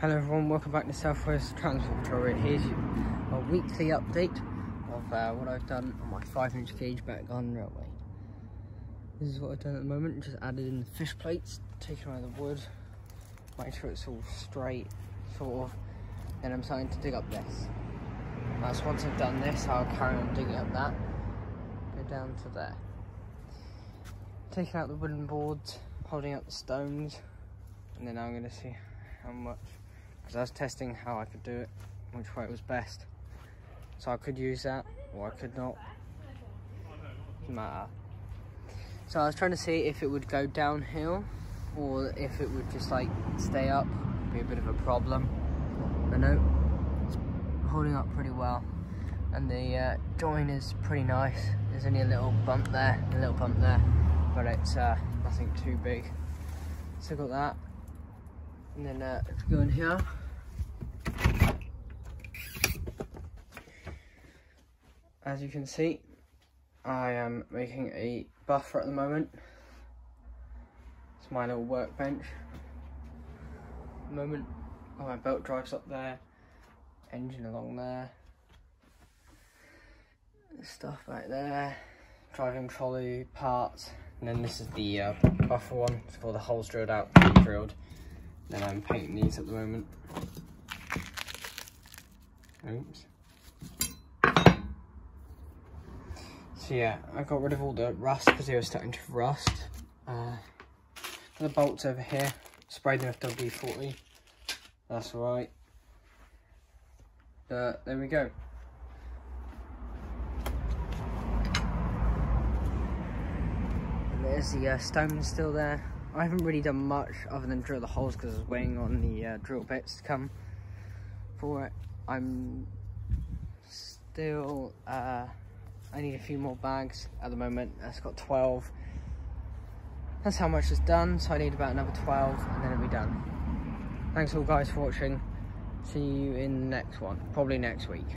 Hello everyone, welcome back to Southwest Transport Control. Here's a weekly update of uh, what I've done on my 5 inch gauge back on railway. This is what I've done at the moment, just added in the fish plates, taken away the wood, make sure it's all straight, sort of. Then I'm starting to dig up this. That's once I've done this, I'll carry on digging up that, go down to there. Taking out the wooden boards, holding up the stones, and then I'm going to see how much because I was testing how I could do it, which way it was best. So I could use that, or I could not. Doesn't matter. So I was trying to see if it would go downhill, or if it would just like stay up. Be a bit of a problem. But no, it's holding up pretty well, and the uh, join is pretty nice. There's only a little bump there, a little bump there, but it's uh, nothing too big. So got that. And then uh, if we go in here, as you can see, I am making a buffer at the moment. It's my little workbench. At the moment, oh, my belt drive's up there, engine along there, stuff right there, driving trolley parts, and then this is the uh, buffer one, it's the holes drilled out, drilled. Then I'm painting these at the moment. Oops. So yeah, I got rid of all the rust because they were starting to rust. Uh, the bolts over here, sprayed them with WD-40. That's alright. But there we go. There's the uh, stone still there. I haven't really done much other than drill the holes because I was waiting on the uh, drill bits to come for it. I'm still, uh, I need a few more bags at the moment. That's got 12. That's how much is done, so I need about another 12 and then it'll be done. Thanks all guys for watching. See you in the next one, probably next week.